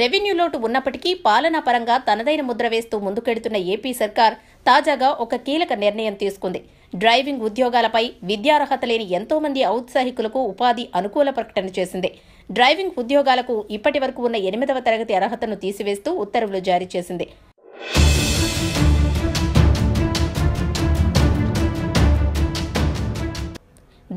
Revenue లోటు ఉన్నప్పటికీ పాలనా పరంగా తనదైన ముద్ర వేస్తూ ముందుకెడుతున్న ఏపీ సర్కార్ తాజాగా ఒక కీలక నిర్ణయం తీసుకుంది. డ్రైవింగ్ ఉద్యోగాలపై విద్యార్హత లేని ఎంతో మంది ఔత్సాహికులకు ఉపాధి అనుకూల ప్రకటన చేసింది. డ్రైవింగ్ ఉద్యోగాలకు ఇప్పటి వరకు ఉన్న ఎనిమిదవ తరగతి అర్హతను తీసివేస్తూ ఉత్తర్వులు జారీ చేసింది.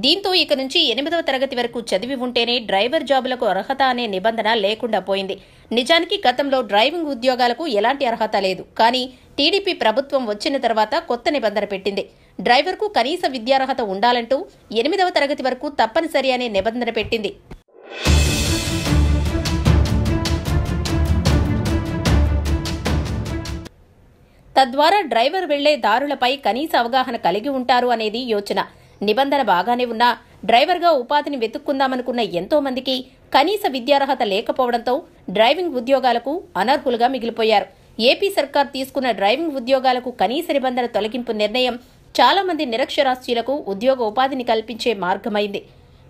దీంతో ఇక నుంచి ఎనిమిదవ తరగతి వరకు చదివి ఉంటేనే డ్రైవర్ జాబులకు అర్హత అనే నిబంధన లేకుండా పోయింది. నిజానికి గతంలో డ్రైవింగ్ ఉద్యోగాలకు ఎలాంటి అర్హత లేదు. కానీ టీడీపీ ప్రభుత్వం వచ్చిన తర్వాత కొత్త నిబంధన పెట్టింది. డ్రైవర్కు కనీస విద్యార్హత ఉండాలంటూ ఎనిమిదవ తరగతి వరకు తప్పనిసరి అనే నిబంధన పెట్టింది. తద్వారా డ్రైవర్ వెళ్ళే దారులపై కనీస అవగాహన కలిగి ఉంటారు అనేది యోచన. నిబంధన బాగానే ఉన్నా డ్రైవర్గా ఉపాధిని వెతుక్కుందామనుకున్న ఎంతో మందికి కనీస విద్యార్హత లేకపోవడంతో డ్రైవింగ్ ఉద్యోగాలకు అనర్హులుగా మిగిలిపోయారు. ఏపీ సర్కార్ తీసుకున్న డ్రైవింగ్ ఉద్యోగాలకు కనీస నిబంధన తొలగింపు నిర్ణయం చాలామంది నిరక్షరాస్యులకు ఉద్యోగ ఉపాధిని కల్పించే మార్గమైంది.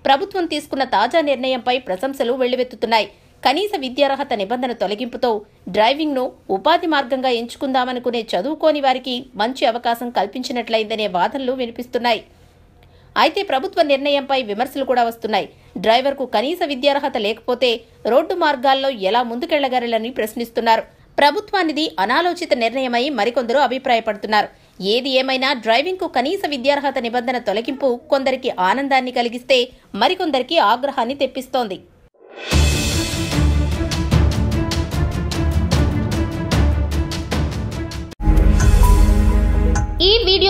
ప్రభుత్వం తీసుకున్న తాజా నిర్ణయంపై ప్రశంసలు వెల్లువెత్తుతున్నాయి. కనీస విద్యార్హత నిబంధన తొలగింపుతో డ్రైవింగ్ను ఉపాధి మార్గంగా ఎంచుకుందామనుకునే చదువుకోని వారికి మంచి అవకాశం కల్పించినట్లయిందనే వాదనలు వినిపిస్తున్నాయి. అయితే ప్రభుత్వ నిర్ణయంపై విమర్శలు కూడా వస్తున్నాయి. డ్రైవర్కు కనీస విద్యార్హత లేకపోతే రోడ్డు మార్గాల్లో ఎలా ముందుకెళ్ళగలరని ప్రశ్నిస్తున్నారు. ప్రభుత్వానిది అనాలోచిత నిర్ణయమై మరికొందరు అభిప్రాయపడుతున్నారు. ఏది ఏమైనా డ్రైవింగ్కు కనీస విద్యార్హత నిబంధన తొలగింపు కొందరికి ఆనందాన్ని కలిగిస్తే మరికొందరికి ఆగ్రహాన్ని తెప్పిస్తోంది.